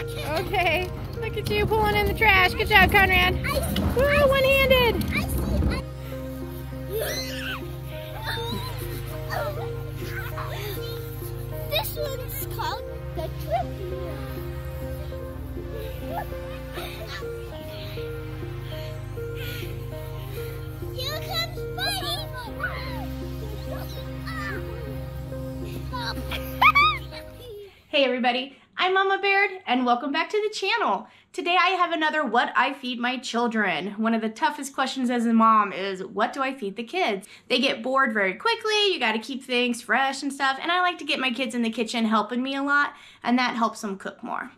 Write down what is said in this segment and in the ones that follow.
Okay, look at you pulling in the trash. Good job, Conrad. Woo, one-handed. This one's called the trip. Here comes Buddy. Hey everybody, I'm Mama Baird and welcome back to the channel. Today I have another what I feed my children. One of the toughest questions as a mom is what do I feed the kids? They get bored very quickly, you gotta keep things fresh and stuff, and I like to get my kids in the kitchen helping me a lot, and that helps them cook more.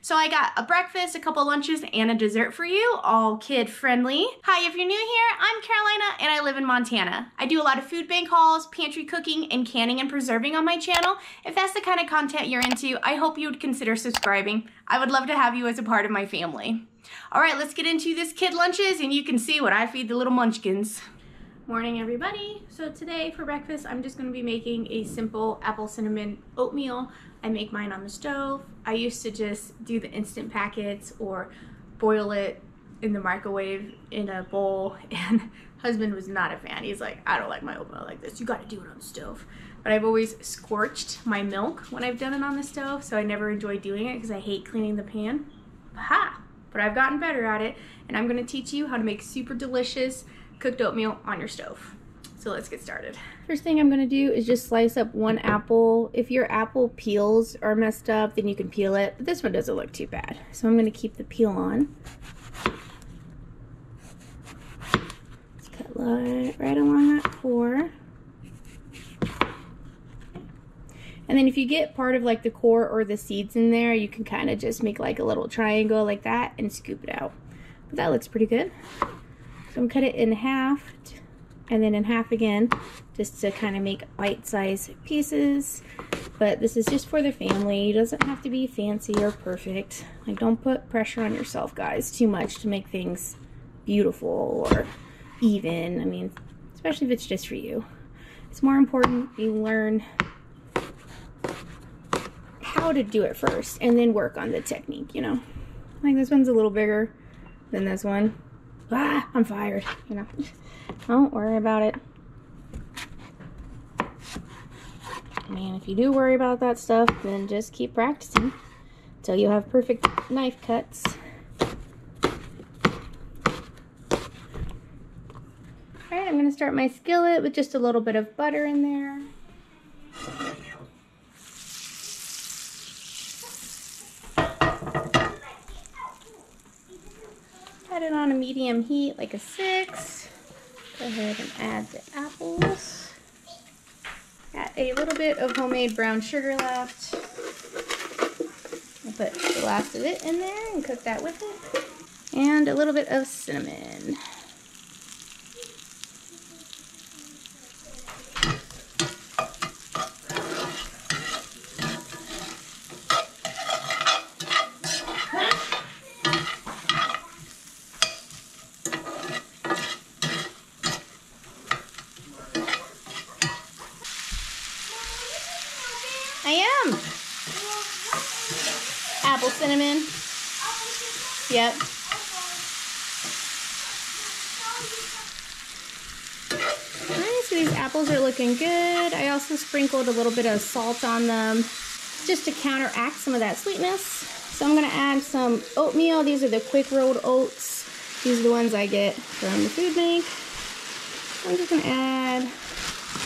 So I got a breakfast, a couple lunches, and a dessert for you, all kid friendly. Hi, if you're new here, I'm Carolina and I live in Montana. I do a lot of food bank hauls, pantry cooking, and canning and preserving on my channel. If that's the kind of content you're into, I hope you would consider subscribing. I would love to have you as a part of my family. All right, let's get into this kid lunches and you can see what I feed the little munchkins. Morning everybody. So today for breakfast I'm just going to be making a simple apple cinnamon oatmeal. I make mine on the stove. I used to just do the instant packets or boil it in the microwave in a bowl and husband was not a fan. He's like, I don't like my oatmeal like this. You got to do it on the stove. But I've always scorched my milk when I've done it on the stove, so I never enjoy doing it because I hate cleaning the pan. Ha! But I've gotten better at it, and I'm going to teach you how to make super delicious cooked oatmeal on your stove. So let's get started. First thing I'm gonna do is just slice up one apple. If your apple peels are messed up, then you can peel it, but this one doesn't look too bad. So I'm gonna keep the peel on. Let's cut right along that core. And then if you get part of like the core or the seeds in there, you can kind of just make like a little triangle like that and scoop it out. But that looks pretty good. So I'm gonna cut it in half and then in half again just to kind of make bite-sized pieces. But this is just for the family. It doesn't have to be fancy or perfect. Like don't put pressure on yourself guys too much to make things beautiful or even. I mean, especially if it's just for you. It's more important you learn how to do it first and then work on the technique, you know. Like this one's a little bigger than this one ah, I'm fired, you know. Don't worry about it. I mean, if you do worry about that stuff, then just keep practicing until you have perfect knife cuts. All right, I'm gonna start my skillet with just a little bit of butter in there. it on a medium heat, like a six. Go ahead and add the apples. Got a little bit of homemade brown sugar left. I'll put the last of it in there and cook that with it. And a little bit of cinnamon. I am. Apple cinnamon. Yep. So these apples are looking good. I also sprinkled a little bit of salt on them just to counteract some of that sweetness. So I'm to add some oatmeal. These are the quick rolled oats. These are the ones I get from the food bank. I'm just to add,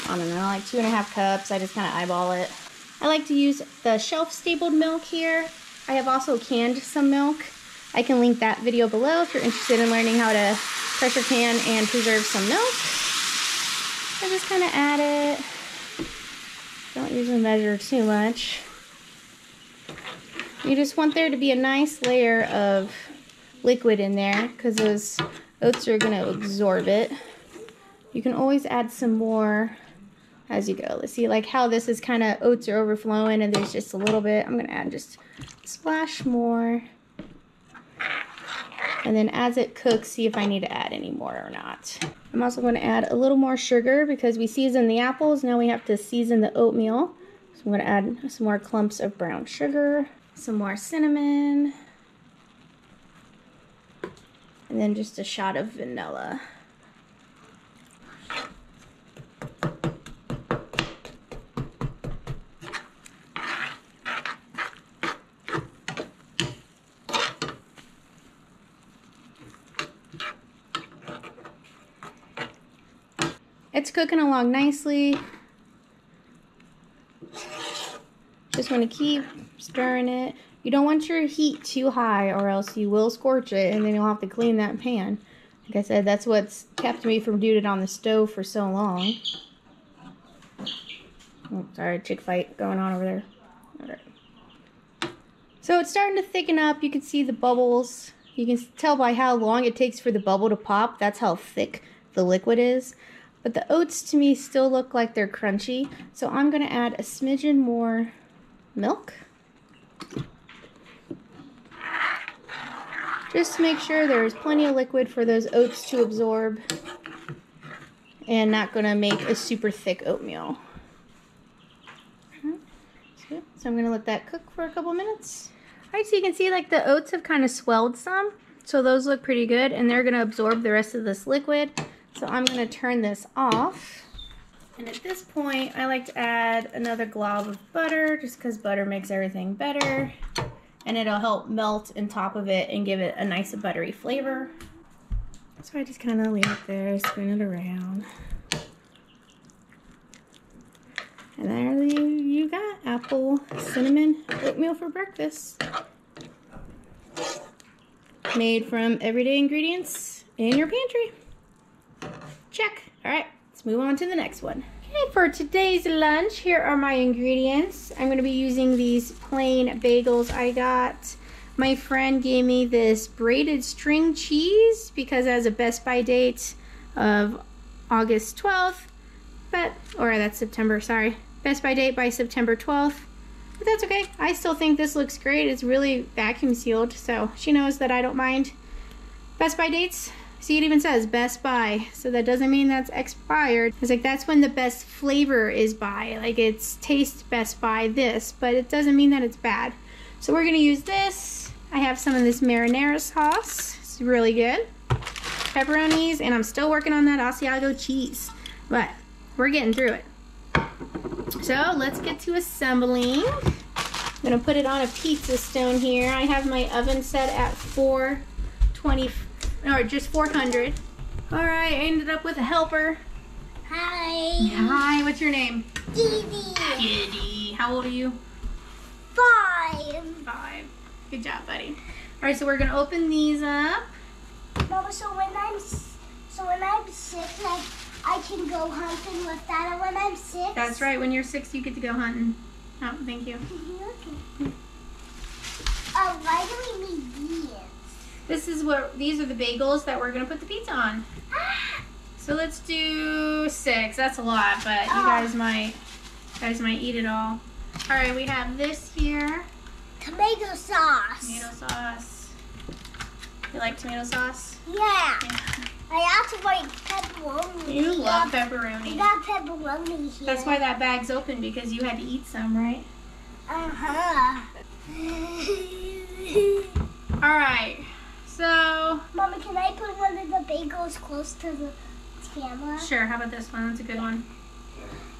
I don't know, like two and a half cups. I just kind of eyeball it. I like to use the shelf-stabled milk here. I have also canned some milk. I can link that video below if you're interested in learning how to pressure can and preserve some milk. I just kind of add it. Don't usually measure too much. You just want there to be a nice layer of liquid in there because those oats are going to absorb it. You can always add some more as you go. Let's see like how this is kind of oats are overflowing and there's just a little bit. I'm going to add just splash more. And then as it cooks, see if I need to add any more or not. I'm also going to add a little more sugar because we seasoned the apples. Now we have to season the oatmeal. So I'm going to add some more clumps of brown sugar. some more cinnamon, and then just a shot of vanilla. It's cooking along nicely. Just want to keep stirring it. You don't want your heat too high or else you will scorch it and then you'll have to clean that pan. Like I said, that's what's kept me from doing it on the stove for so long. Oh, sorry, chick fight going on over there. So it's starting to thicken up. You can see the bubbles. You can tell by how long it takes for the bubble to pop. That's how thick the liquid is. But the oats to me still look like they're crunchy. So I'm to add a smidgen more milk. Just to make sure there's plenty of liquid for those oats to absorb. And not to make a super thick oatmeal. So I'm to let that cook for a couple minutes. Alright, so you can see like the oats have kind of swelled some. So those look pretty good and they're to absorb the rest of this liquid. So I'm going to turn this off. And at this point, I like to add another glob of butter just because butter makes everything better. And it'll help melt in top of it and give it a nice buttery flavor. So I just kind of leave it there, spin it around. And there you, you got apple cinnamon oatmeal for breakfast. Made from everyday ingredients in your pantry. Check. All right, let's move on to the next one. Okay, for today's lunch, here are my ingredients. I'm gonna be using these plain bagels I got. My friend gave me this braided string cheese because it has a Best By date of August 12th, but, or that's September, sorry. Best By date by September 12th. But that's okay. I still think this looks great. It's really vacuum sealed, so she knows that I don't mind. Best By dates, See, it even says Best By, so that doesn't mean that's expired. It's like that's when the best flavor is by. Like it's taste Best By this, but it doesn't mean that it's bad. So we're gonna use this. I have some of this marinara sauce. It's really good. Pepperonis, and I'm still working on that Asiago cheese, but we're getting through it. So let's get to assembling. I'm gonna put it on a pizza stone here. I have my oven set at 420 or just 400. All right, I ended up with a helper. Hi. Hi, what's your name? Didi. Giddy. How old are you? Five. Five. Good job, buddy. All right, so we're gonna open these up. Mama, so when I'm so when I'm sick, like I can go hunting with that, and when I'm six, That's right. When you're six, you get to go hunting. Oh, thank you. Okay. Uh, why do we need these? This is what these are the bagels that we're gonna put the pizza on. So let's do six. That's a lot, but you Oh. guys might you guys might eat it all. All right, we have this here. Tomato sauce. Tomato sauce. You like tomato sauce? Yeah. Yeah. I also like pepperoni. You love pepperoni. We got pepperoni here. That's why that bag's open because you had to eat some, right? Uh huh. All right. So Mama, can I put one of the bagels close to the camera? sure. How about this one? That's a good one.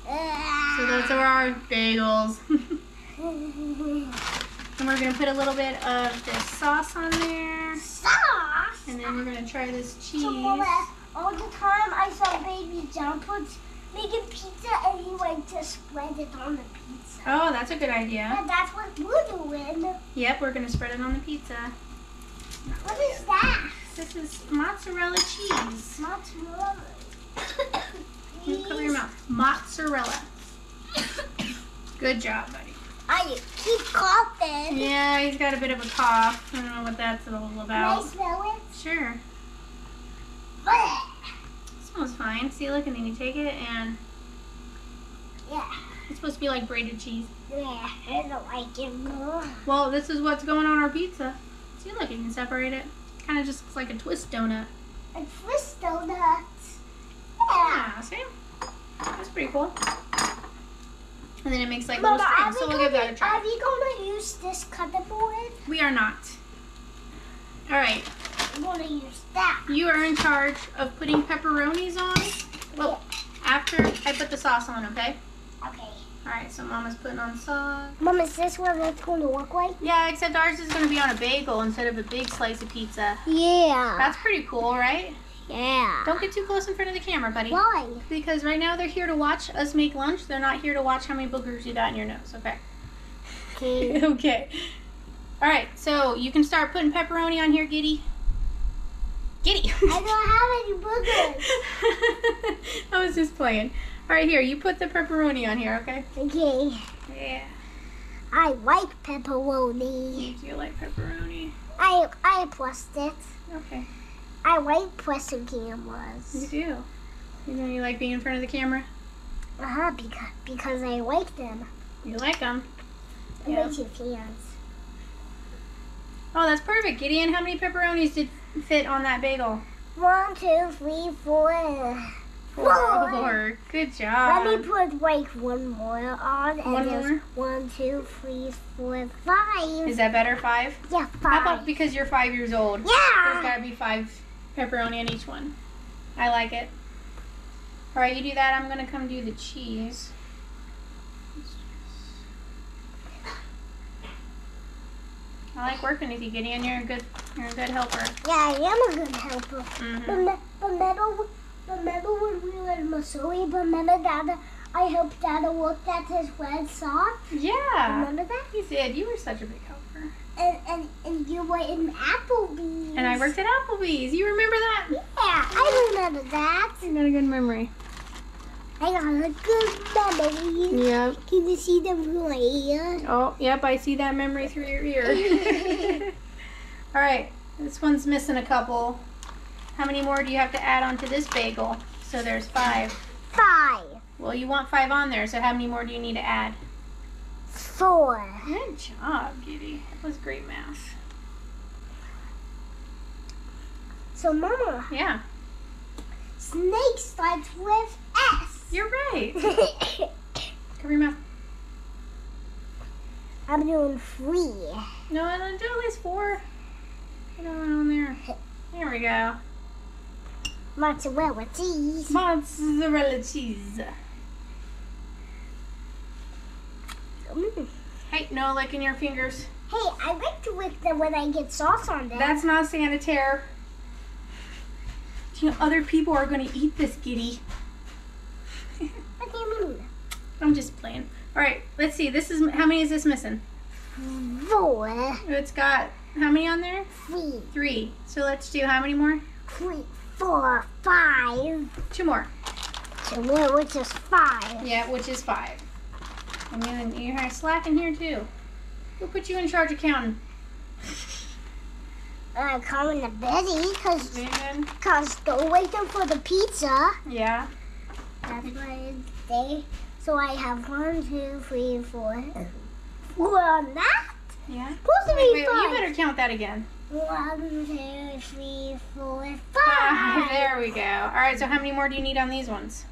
Uh, So those are our bagels. and we're gonna put a little bit of this sauce on there, sauce. and then we're gonna try this cheese. So, Mama, all the time I saw Baby John put making pizza and he went to spread it on the pizza. Oh, that's a good idea. And that's what we're doing. Yep, we're gonna spread it on the pizza. What is that? This is mozzarella cheese. Mozzarella. You cover your mouth. Mozzarella. Good job, buddy. I keep coughing. Yeah, he's got a bit of a cough. I don't know what that's all Can I smell it? Sure. it? smells fine. See, look, and then you take it, and Yeah. it's supposed to be like braided cheese. Yeah, I don't like it. Well, this is what's going on our pizza. See, look, you can separate it. Kind of just looks like a twist donut. And twist donuts. Yeah. Yeah, see? That's pretty cool. And then it makes like little Mama, are strings. So we'll give that a try. are we gonna use this cutting board? We are not. All right, I'm gonna use that. you are in charge of putting pepperonis on. Well, after I put the sauce on, okay? Okay. All right, so Mama's putting on sauce. Mom, is this what it's gonna look like? Yeah, except ours is going to be on a bagel instead of a big slice of pizza. Yeah. That's pretty cool, right? yeah. Don't get too close in front of the camera, buddy. Why? Because right now they're here to watch us make lunch. They're not here to watch how many boogers you got in your nose, okay? Okay. okay. All right, so you can start putting pepperoni on here, Giddy. Giddy. I don't have any boogers. I was just playing. All right, here, you put the pepperoni on here, okay? Okay. Yeah. I like pepperoni. Do you like pepperoni? I I pressed it. Okay. I like pressing cameras. You do. You know you like being in front of the camera? Uh huh. Because because I like them. You like them. I Yeah. like your fans. Oh, that's perfect. Gideon, how many pepperonis did fit on that bagel? One, two, three, four. Four. Four. Good job. Let me put like one more on. And One more? One, two, three, four, five. Is that better? Five? yeah, five. How about because you're five years old? Yeah. There's gotta be five pepperoni on each one. I like it. All right, you do that. I'm gonna come do the cheese. I like working with you, Gideon. You're a good, you're a good helper. Yeah, I am a good helper. hmm Remember, remember, remember when we were in Missouri? Remember Dada? I helped Dada look at his red sock. Yeah, Remember that? you did. You were such a big helper. And and and you were in Applebee's. And I worked at Applebee's. You remember that? Yeah, I remember that. You got a good memory. I got a good memory. Yep. Can you see them from my ear? Oh, yep, I see that memory through your ear. All right, this one's missing a couple. How many more do you have to add onto this bagel? So there's five. Five, Well, you want five on there, so how many more do you need to add? four. Good job, Giddy. That was great math. So, Mama, Yeah, snake starts with S. you're right. Cover your mouth. I'm doing three. No, no, do at least four. Get on on there. There we go. Mozzarella cheese. Mozzarella cheese. Mm. Hey, no licking your fingers. Hey, I like to lick them when I get sauce on them. That's not sanitary. Do you know other people are going to eat this giddy? what do you mean? I'm just playing. All right, let's see. This is how many is this missing? Four, It's got how many on there? three, Three. So let's do how many more? three, four, five. Two more. Two more, which is five. Yeah, which is five. And then you're slacking here too. Who put you in charge of counting? Uh, I'm calling the Betty because Vivian. cause they're waiting for the pizza. Yeah. That's why they. So I have one, two, three, four. Four on that. Yeah. Supposed to Wait, be wait, five. you better count that again. One, two, three, four, Five. There we go. All right. So how many more do you need on these ones?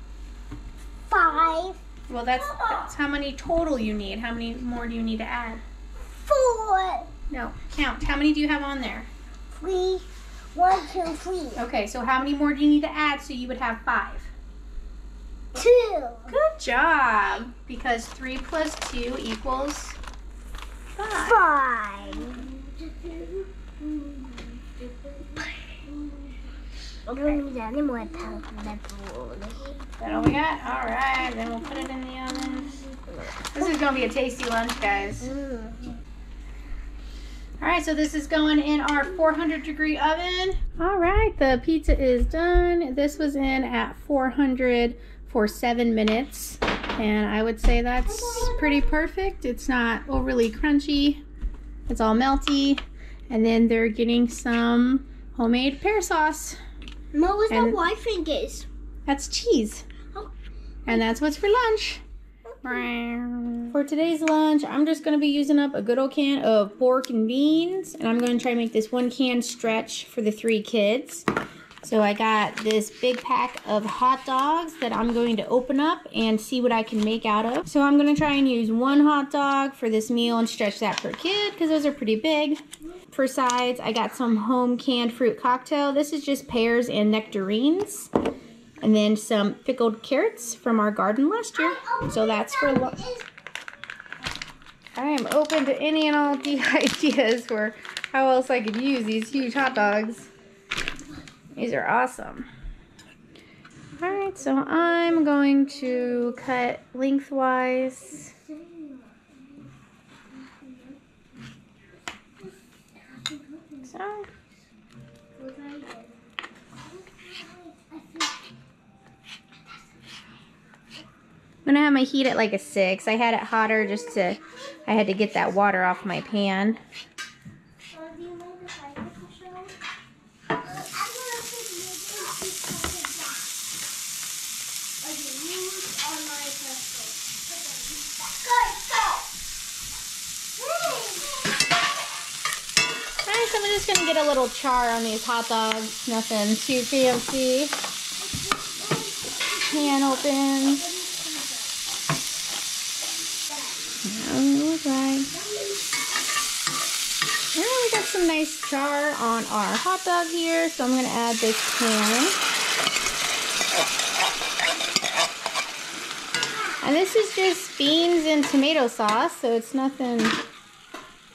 Five, Well, that's that's how many total you need. How many more do you need to add? four, No, count. How many do you have on there? three, one, two, three, Okay, so how many more do you need to add so you would have five? two, Good job. Because three plus two equals five. five. I don't need any more pepperoni. That all we got? All right, then we'll put it in the oven. This is gonna be a tasty lunch, guys. Mm. All right, so this is going in our 400 degree oven. All right, the pizza is done. This was in at 400 for seven minutes. And I would say that's pretty perfect. It's not overly crunchy. It's all melty. And then they're getting some homemade pear sauce. No, what's And- that white thing is? That's cheese. Oh. And that's what's for lunch. For today's lunch, I'm just going to be using up a good old can of pork and beans. And I'm going to try to make this one can stretch for the three kids. So I got this big pack of hot dogs that I'm going to open up and see what I can make out of. So I'm going to try and use one hot dog for this meal and stretch that per kid because those are pretty big. For sides, I got some home canned fruit cocktail. This is just pears and nectarines. And then some pickled carrots from our garden last year. So that's for lunch. I am open to any and all ideas for how else I could use these huge hot dogs. These are awesome. Alright, so I'm going to cut lengthwise. So, I'm gonna have my heat at like a six. I had it hotter just to, I had to get that water off my pan. Alright, so I'm just gonna get a little char on these hot dogs. Nothing too fancy. Pan open. Now we got some nice char on our hot dog here, so I'm gonna add this pan. And this is just beans and tomato sauce, so it's nothing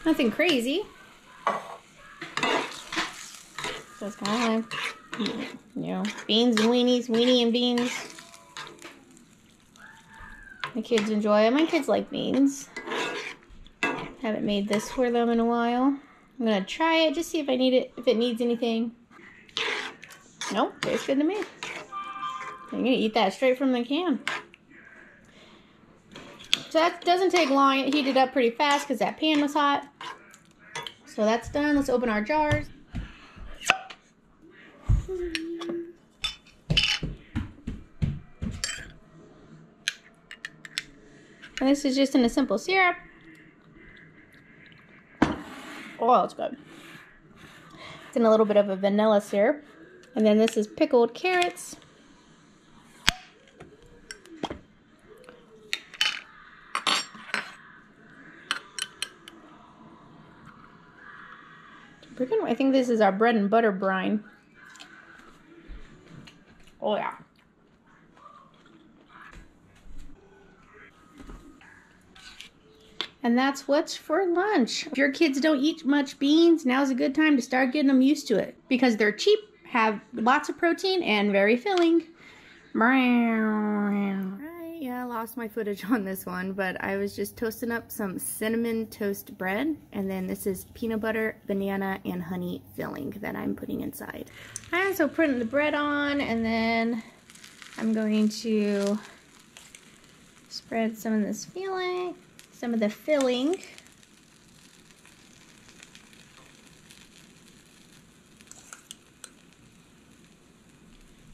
nothing crazy. Kind of like, you know, beans and weenies, weenie and beans. My kids enjoy it. My kids like beans. Haven't made this for them in a while. I'm gonna try it, just see if I need it, if it needs anything. Nope, tastes good to me. I'm gonna eat that straight from the can. So that doesn't take long. It heated up pretty fast because that pan was hot. So that's done. Let's open our jars. And this is just in a simple syrup. Oh, it's good. It's in a little bit of a vanilla syrup. And then this is pickled carrots. I think this is our bread and butter brine. Oh yeah. And that's what's for lunch. If your kids don't eat much beans, now's a good time to start getting them used to it because they're cheap, have lots of protein, and very filling. Yeah, I lost my footage on this one, but I was just toasting up some cinnamon toast bread, and then this is peanut butter, banana, and honey filling that I'm putting inside. I'm so putting the bread on, and then I'm going to spread some of this filling some of the filling.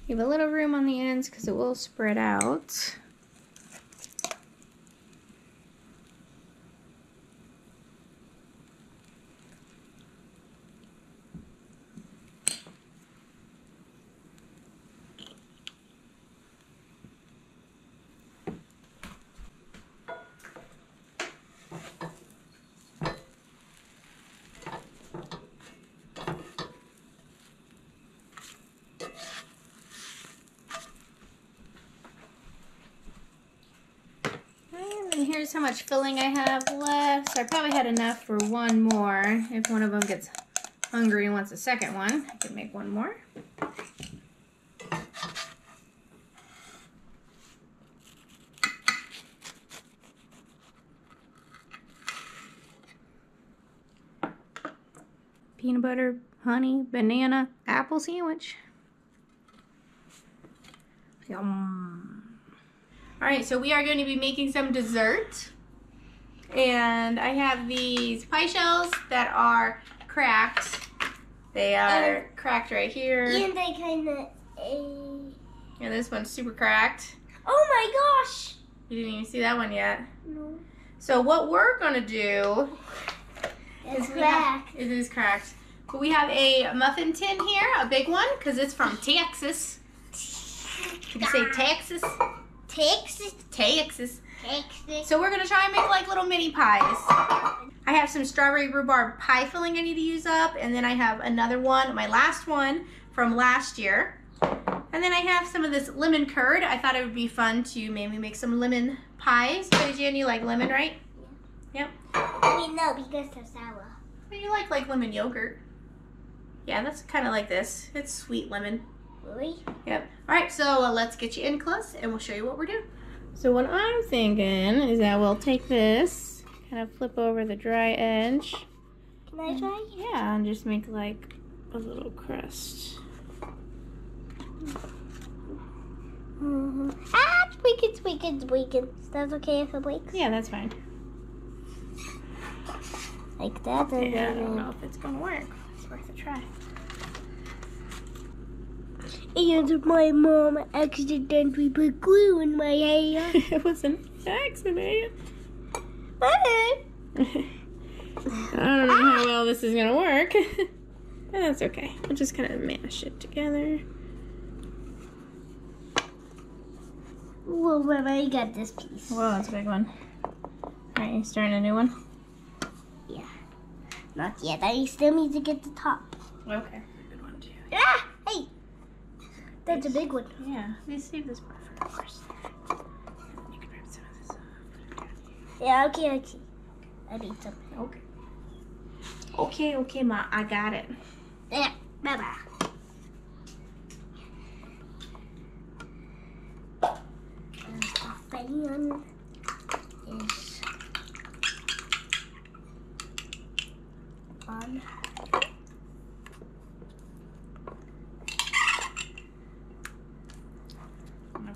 Leave a little room on the ends because it will spread out. And here's how much filling I have left. So I probably had enough for one more. If one of them gets hungry and wants a second one, I can make one more. Peanut butter, honey, banana, apple sandwich. Yum. All right, so we are going to be making some dessert. And I have these pie shells that are cracked. They are oh. cracked right here. And they kind of. And this one's super cracked. Oh my gosh! You didn't even see that one yet. No. So what we're gonna do It's is we have- cracked. it is cracked. But we have a muffin tin here, a big one, because it's from Texas. Can you say Texas? Texas, Texas. Texas. So we're gonna try and make like little mini pies. I have some strawberry rhubarb pie filling I need to use up, and then I have another one, my last one from last year. And then I have some of this lemon curd. I thought it would be fun to maybe make some lemon pies. But Jan, you like lemon, right? Yeah. Yep. I mean, no, because they're sour. But you like like lemon yogurt. Yeah, that's kind of like this. It's sweet lemon. Really? Yep. All right, so uh, let's get you in close and we'll show you what we're doing. So what I'm thinking is that we'll take this, kind of flip over the dry edge. Can I try? Yeah, and just make like a little crust. Mm-hmm. Ah, it's weak, it's weak, it's weak. Is that okay if it breaks? Yeah, that's fine. Like that? Yeah, I don't know if it's gonna work. It's worth a try. And my mom accidentally put glue in my hair. it was an accident. I don't know how well this is gonna work. but that's okay. We'll just kind of mash it together. Well, but I got this piece. Whoa, that's a big one. Alright, you starting a new one? Yeah. Not yet. I still need to get the top. Okay. Good one too. Ah! That's a big one. Yeah, let's save this part for first. You can grab some of this off. Yeah, okay, okay. I need some. Okay. Okay, okay, Ma, I got it. Yeah, bye bye. Fan is on.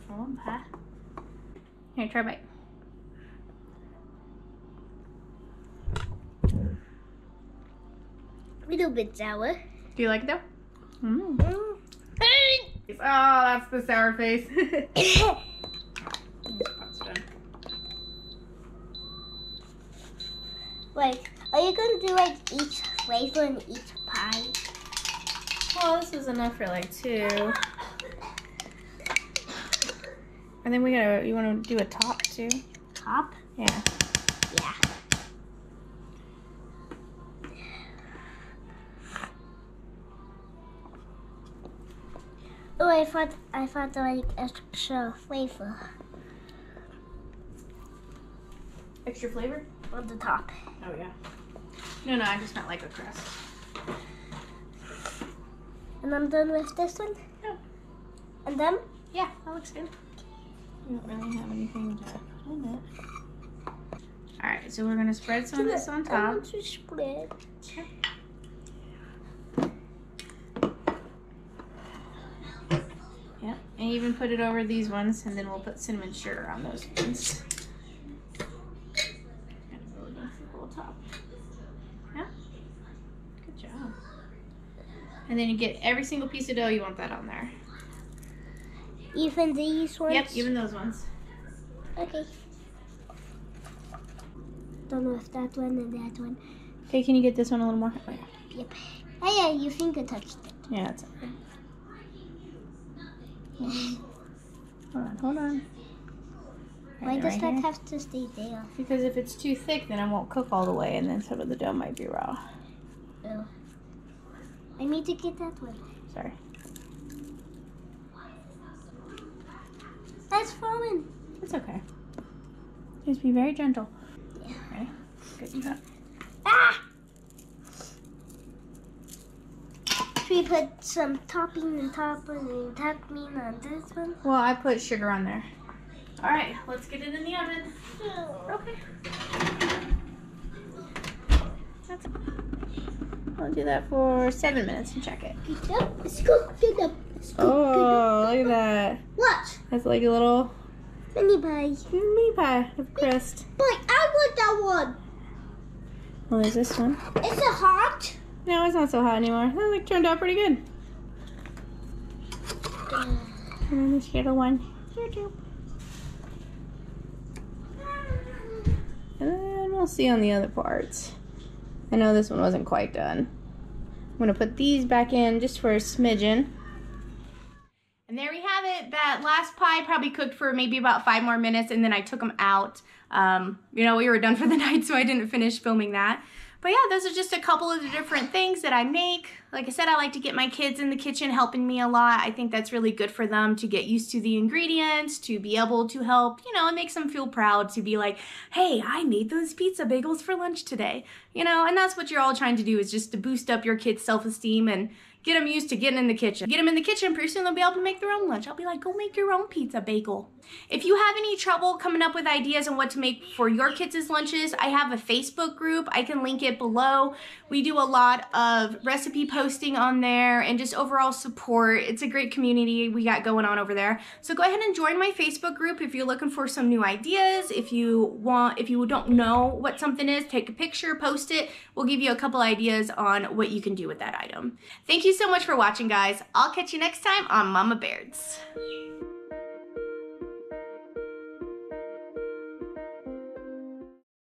Wonderful one, huh? Here, try a bite. Little bit sour. Do you like it though? Mm. Mm. Oh, that's the sour face. Wait, are you gonna do like each flavor in each pie? well, this is enough for like two. And then we gotta, you wanna do a top too? Top? Yeah. Yeah. Oh, I thought I thought like extra flavor Extra flavor? on the top. Oh, yeah. No, no, I just meant like a crust. And I'm done with this one. Yeah. And then Yeah, that looks good. We don't really have anything to put in it. Alright, so we're gonna spread some of this on top. I want to spread. Yep, and even put it over these ones, and then we'll put cinnamon sugar on those ones. Kind of really nice little top. Yeah, good job. And then you get every single piece of dough, you want that on there. Even these ones. Yep, even those ones. Okay. Don't know if that one and that one. Okay, can you get this one a little more? Oh, yeah. Yep. Oh yeah, your finger touched it. Yeah, that's okay. Hold on, hold on. Why Right, does right that here. have to stay there? Because if it's too thick, then it won't cook all the way, and then some of the dough might be raw. Oh. I need to get that one. Sorry. That's falling. It's okay. Just be very gentle. Yeah. Ready? Good job. Ah! Should we put some topping on top and topping on this one? Well, I put sugar on there. All right, let's get it in the oven. Okay. That's I'll do that for seven minutes and check it. Get up, scoop it up, scoop it up. Oh, look at that. That's like a little Mini pie. mini pie of crust. But I want that one. Oh, well, there's this one. Is it hot? No, it's not so hot anymore. That like turned out pretty good. And then this little one. Here too. And then we'll see on the other parts. I know this one wasn't quite done. I'm gonna put these back in just for a smidgen. And there we have it. That last pie probably cooked for maybe about five more minutes and then I took them out. Um, you know, we were done for the night so I didn't finish filming that. But yeah, those are just a couple of the different things that I make. Like I said, I like to get my kids in the kitchen helping me a lot. I think that's really good for them to get used to the ingredients, to be able to help, you know, it makes them feel proud to be like, hey, I made those pizza bagels for lunch today. You know, and that's what you're all trying to do is just to boost up your kids' self-esteem and get them used to getting in the kitchen. Get them in the kitchen, pretty soon they'll be able to make their own lunch. I'll be like, go make your own pizza bagel. If you have any trouble coming up with ideas on what to make for your kids' lunches, I have a Facebook group. I can link it below. We do a lot of recipe posting on there and just overall support. It's a great community we got going on over there. So go ahead and join my Facebook group if you're looking for some new ideas. If you want, if you don't know what something is, take a picture, post it. We'll give you a couple ideas on what you can do with that item. Thank you so much for watching, guys. I'll catch you next time on Mama Baird's.